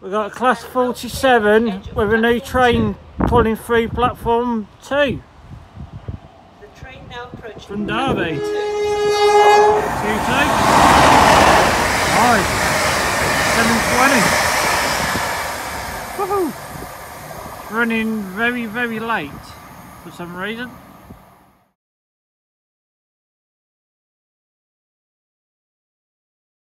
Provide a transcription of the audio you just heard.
We've got a class 47 with a new train pulling through platform 2 The train now approaching. from Derby. 2 2. Five. 720. Woohoo! Running very, very late for some reason.